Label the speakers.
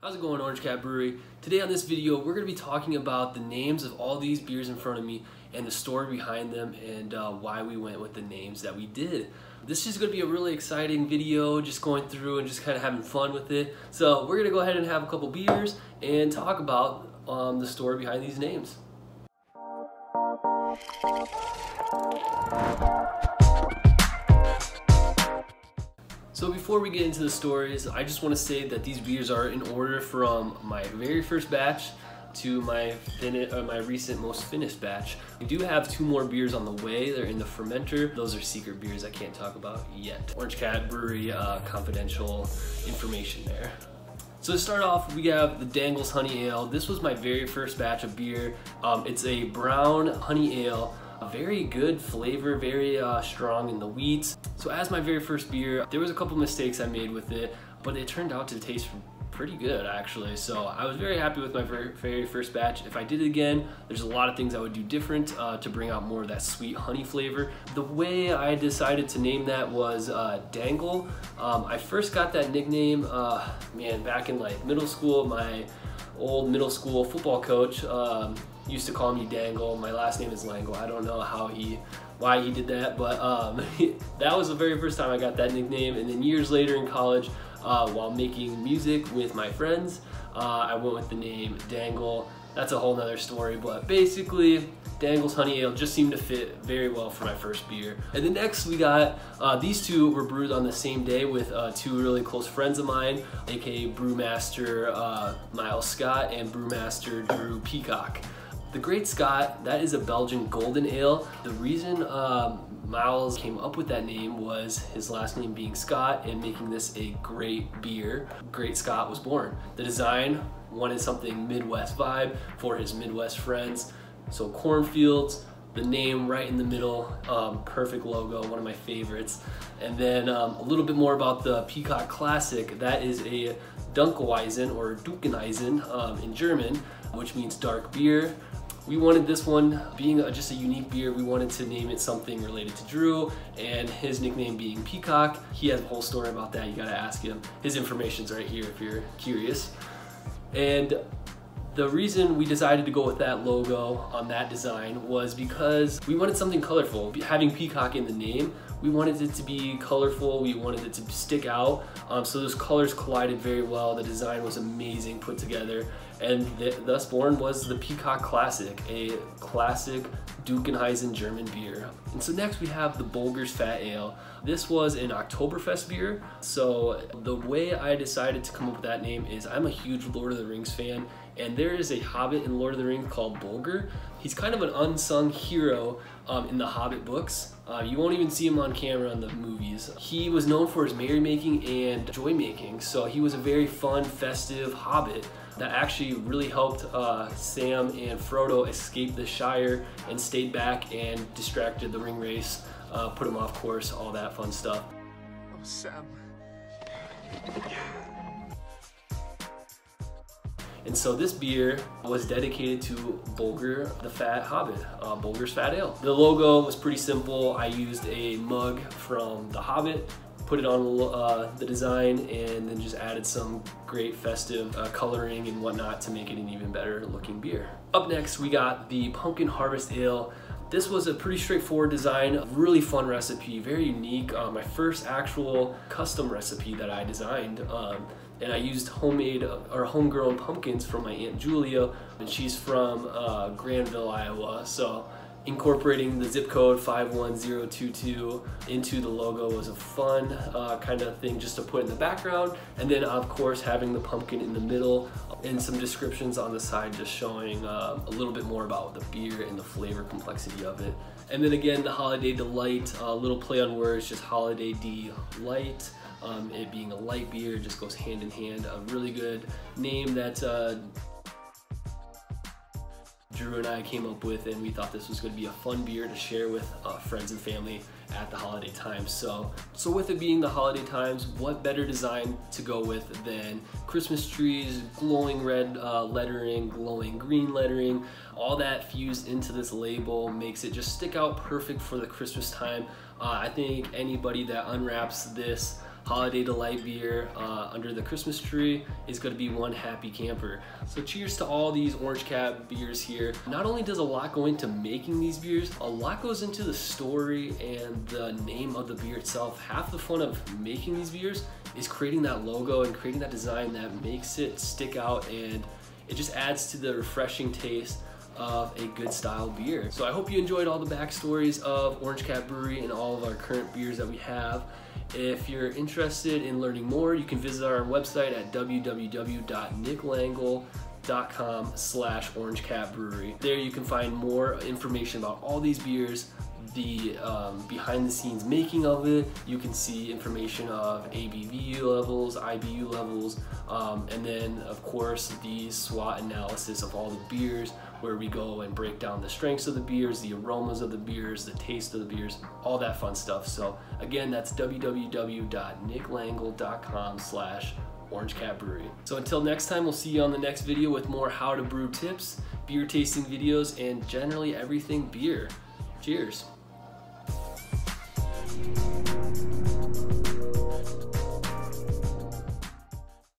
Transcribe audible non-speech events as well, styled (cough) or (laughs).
Speaker 1: How's it going Orange Cat Brewery? Today on this video we're going to be talking about the names of all these beers in front of me and the story behind them and uh, why we went with the names that we did. This is going to be a really exciting video just going through and just kind of having fun with it. So we're going to go ahead and have a couple beers and talk about um, the story behind these names. So before we get into the stories, I just want to say that these beers are in order from my very first batch to my uh, my recent most finished batch. We do have two more beers on the way. They're in the fermenter. Those are secret beers I can't talk about yet. Orange Cat Brewery uh, confidential information there. So to start off, we have the Dangles Honey Ale. This was my very first batch of beer. Um, it's a brown honey ale a very good flavor, very uh, strong in the wheats. So as my very first beer, there was a couple mistakes I made with it, but it turned out to taste pretty good actually. So I was very happy with my very, very first batch. If I did it again, there's a lot of things I would do different uh, to bring out more of that sweet honey flavor. The way I decided to name that was uh, Dangle. Um, I first got that nickname, uh, man, back in like middle school. My old middle school football coach um, used to call me Dangle. My last name is Langel. I don't know how he, why he did that, but um, (laughs) that was the very first time I got that nickname. And then years later in college, uh, while making music with my friends, uh, I went with the name Dangle. That's a whole nother story, but basically, Dangles Honey Ale just seemed to fit very well for my first beer. And then next we got, uh, these two were brewed on the same day with uh, two really close friends of mine, aka Brewmaster uh, Miles Scott and Brewmaster Drew Peacock. The Great Scott, that is a Belgian golden ale. The reason um, Miles came up with that name was his last name being Scott and making this a great beer. Great Scott was born. The design wanted something Midwest vibe for his Midwest friends. So cornfields, the name right in the middle, um, perfect logo, one of my favorites. And then um, a little bit more about the Peacock Classic. That is a Dunkelweizen or Dukenheisen um, in German, which means dark beer. We wanted this one, being a, just a unique beer, we wanted to name it something related to Drew, and his nickname being Peacock. He has a whole story about that, you gotta ask him. His information's right here if you're curious. And the reason we decided to go with that logo on that design was because we wanted something colorful. Having Peacock in the name, we wanted it to be colorful, we wanted it to stick out. Um, so those colors collided very well. The design was amazing put together. And th thus born was the Peacock Classic, a classic Dukenheisen German beer. And so next we have the Bolger's Fat Ale. This was an Oktoberfest beer. So the way I decided to come up with that name is I'm a huge Lord of the Rings fan and there is a hobbit in Lord of the Rings called Bolger. He's kind of an unsung hero um, in the Hobbit books. Uh, you won't even see him on camera in the movies. He was known for his merrymaking and joy making, so he was a very fun, festive hobbit that actually really helped uh, Sam and Frodo escape the Shire and stayed back and distracted the Ringwraiths, uh, put him off course, all that fun stuff. Oh, Sam. And so this beer was dedicated to Bolger the Fat Hobbit, uh, Bolger's Fat Ale. The logo was pretty simple. I used a mug from The Hobbit, put it on uh, the design, and then just added some great festive uh, coloring and whatnot to make it an even better looking beer. Up next, we got the Pumpkin Harvest Ale. This was a pretty straightforward design, really fun recipe, very unique. Uh, my first actual custom recipe that I designed. Um, and I used homemade or homegrown pumpkins from my Aunt Julia, and she's from uh, Granville, Iowa. So incorporating the zip code 51022 into the logo was a fun uh, kind of thing just to put in the background. And then of course having the pumpkin in the middle and some descriptions on the side just showing uh, a little bit more about the beer and the flavor complexity of it. And then again, the Holiday Delight, a uh, little play on words, just Holiday Delight. Um, it being a light beer just goes hand in hand. A really good name that uh, Drew and I came up with and we thought this was going to be a fun beer to share with uh, friends and family at the holiday times. So, so with it being the holiday times, what better design to go with than Christmas trees, glowing red uh, lettering, glowing green lettering, all that fused into this label makes it just stick out perfect for the Christmas time. Uh, I think anybody that unwraps this holiday delight beer uh, under the Christmas tree is going to be one happy camper. So cheers to all these Orange Cat beers here. Not only does a lot go into making these beers, a lot goes into the story and the name of the beer itself. Half the fun of making these beers is creating that logo and creating that design that makes it stick out and it just adds to the refreshing taste of a good style beer. So I hope you enjoyed all the backstories of Orange Cat Brewery and all of our current beers that we have. If you're interested in learning more, you can visit our website at www.nicklangel.com slash Orange Cat Brewery. There you can find more information about all these beers, the um, behind the scenes making of it. You can see information of ABV levels, IBU levels, um, and then of course the SWOT analysis of all the beers where we go and break down the strengths of the beers, the aromas of the beers, the taste of the beers, all that fun stuff. So again, that's www.nicklangel.com slash Orange Cat Brewery. So until next time, we'll see you on the next video with more how to brew tips, beer tasting videos, and generally everything beer. Cheers.